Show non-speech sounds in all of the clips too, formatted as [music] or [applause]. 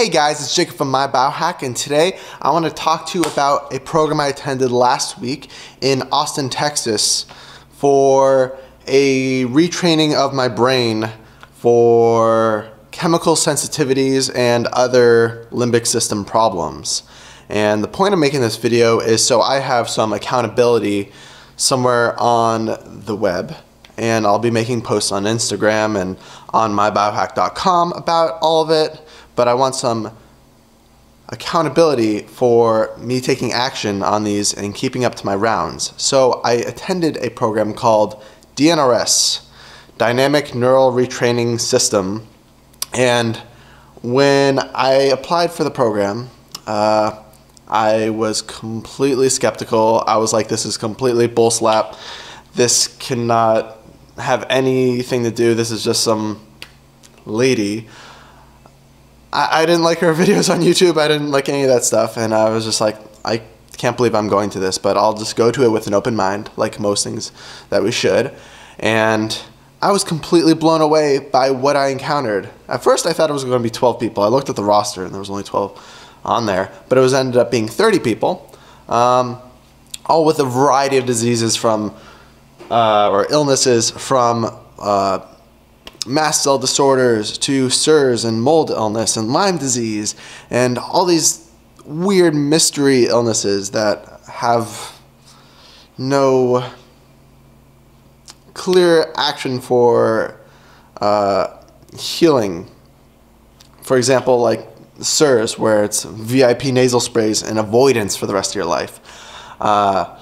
Hey guys, it's Jacob from My Biohack, and today I want to talk to you about a program I attended last week in Austin, Texas for a retraining of my brain for chemical sensitivities and other limbic system problems. And the point of making this video is so I have some accountability somewhere on the web and I'll be making posts on Instagram and on mybiohack.com about all of it but I want some accountability for me taking action on these and keeping up to my rounds. So I attended a program called DNRS, Dynamic Neural Retraining System, and when I applied for the program, uh, I was completely skeptical. I was like, this is completely bull slap. This cannot have anything to do. This is just some lady I, I didn't like her [laughs] videos on YouTube. I didn't like any of that stuff, and I was just like, I can't believe I'm going to this, but I'll just go to it with an open mind, like most things that we should. And I was completely blown away by what I encountered. At first, I thought it was going to be 12 people. I looked at the roster, and there was only 12 on there, but it was ended up being 30 people, um, all with a variety of diseases from uh, or illnesses from uh, mast cell disorders to CIRS and mold illness and Lyme disease and all these weird mystery illnesses that have no clear action for uh, healing. For example, like CIRS, where it's VIP nasal sprays and avoidance for the rest of your life. Uh,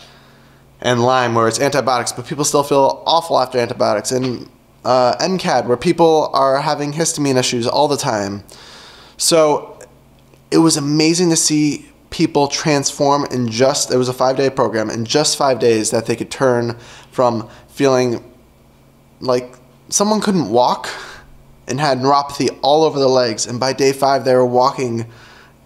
and Lyme, where it's antibiotics, but people still feel awful after antibiotics. And uh, MCAD, where people are having histamine issues all the time. So it was amazing to see people transform in just, it was a five day program, in just five days that they could turn from feeling like someone couldn't walk and had neuropathy all over their legs. And by day five, they were walking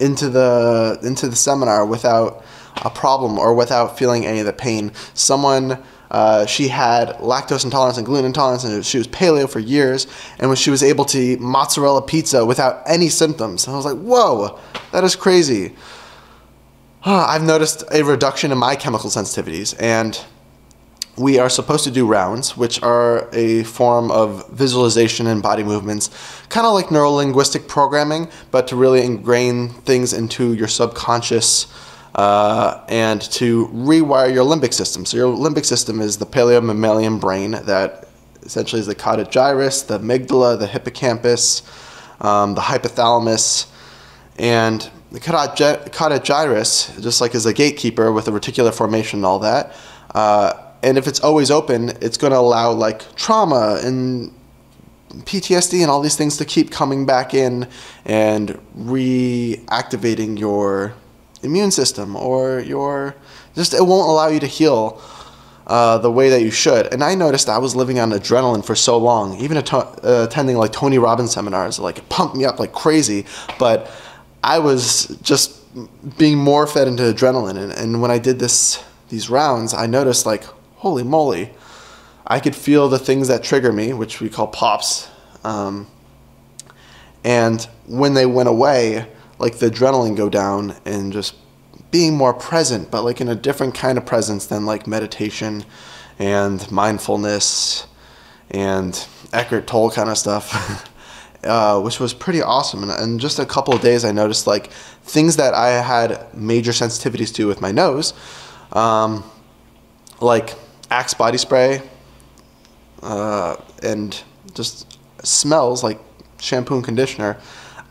into the, into the seminar without a problem or without feeling any of the pain. Someone uh, she had lactose intolerance and gluten intolerance, and she was paleo for years. And when she was able to eat mozzarella pizza without any symptoms, I was like, whoa, that is crazy. I've noticed a reduction in my chemical sensitivities, and we are supposed to do rounds, which are a form of visualization and body movements, kind of like neurolinguistic programming, but to really ingrain things into your subconscious uh, and to rewire your limbic system. So your limbic system is the paleomammalian brain that essentially is the caudate gyrus, the amygdala, the hippocampus, um, the hypothalamus, and the caudate gyrus, just like is a gatekeeper with a reticular formation and all that. Uh, and if it's always open, it's going to allow like trauma and PTSD and all these things to keep coming back in and reactivating your immune system or your just it won't allow you to heal uh, the way that you should. And I noticed I was living on adrenaline for so long, even uh, attending like Tony Robbins seminars, like it pumped me up like crazy. But I was just being more fed into adrenaline. And, and when I did this these rounds, I noticed like, holy moly, I could feel the things that trigger me, which we call pops. Um, and when they went away, like the adrenaline go down and just being more present, but like in a different kind of presence than like meditation and mindfulness and Eckhart Tolle kind of stuff, [laughs] uh, which was pretty awesome. And in just a couple of days, I noticed like things that I had major sensitivities to with my nose, um, like Axe body spray, uh, and just smells like shampoo and conditioner.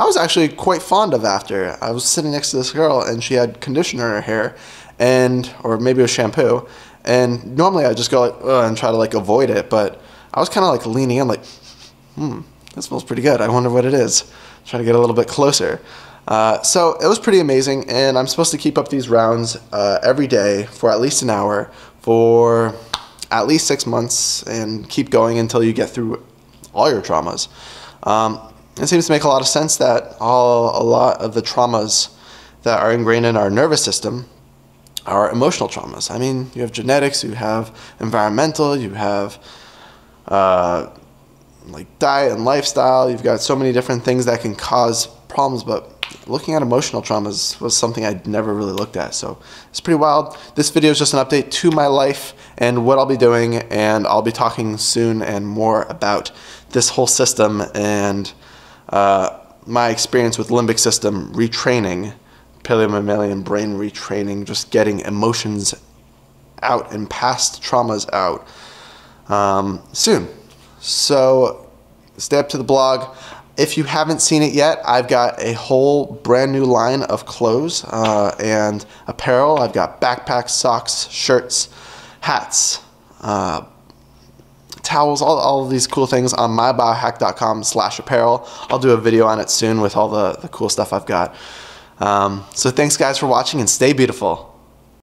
I was actually quite fond of after. I was sitting next to this girl and she had conditioner in her hair, and or maybe it was shampoo. And normally I just go like and try to like avoid it, but I was kind of like leaning in, like, hmm, that smells pretty good. I wonder what it is. Try to get a little bit closer. Uh, so it was pretty amazing, and I'm supposed to keep up these rounds uh, every day for at least an hour for at least six months, and keep going until you get through all your traumas. Um, it seems to make a lot of sense that all, a lot of the traumas that are ingrained in our nervous system are emotional traumas. I mean, you have genetics, you have environmental, you have uh, like diet and lifestyle. You've got so many different things that can cause problems, but looking at emotional traumas was something I'd never really looked at. So it's pretty wild. This video is just an update to my life and what I'll be doing, and I'll be talking soon and more about this whole system and uh, my experience with limbic system retraining, paleomammalian brain retraining, just getting emotions out and past traumas out um, soon. So stay up to the blog. If you haven't seen it yet, I've got a whole brand new line of clothes uh, and apparel. I've got backpacks, socks, shirts, hats, uh, towels, all, all these cool things on mybiohack.com slash apparel. I'll do a video on it soon with all the, the cool stuff I've got. Um, so thanks guys for watching and stay beautiful.